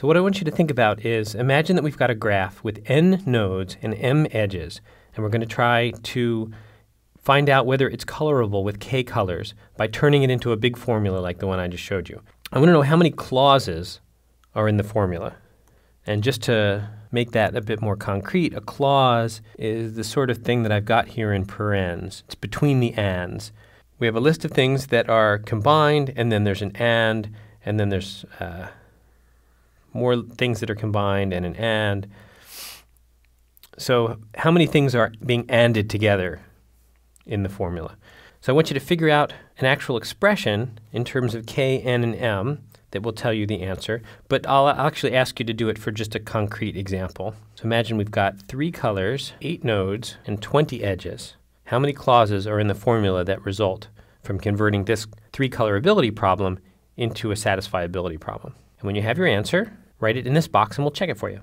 So, what I want you to think about is imagine that we've got a graph with n nodes and m edges, and we're going to try to find out whether it's colorable with k colors by turning it into a big formula like the one I just showed you. I want to know how many clauses are in the formula. And just to make that a bit more concrete, a clause is the sort of thing that I've got here in parens. It's between the ands. We have a list of things that are combined, and then there's an and, and then there's uh, more things that are combined and an and. So, how many things are being anded together in the formula? So, I want you to figure out an actual expression in terms of k, n, and m that will tell you the answer, but I'll actually ask you to do it for just a concrete example. So, imagine we've got three colors, eight nodes, and 20 edges. How many clauses are in the formula that result from converting this three colorability problem into a satisfiability problem? And when you have your answer, write it in this box and we'll check it for you.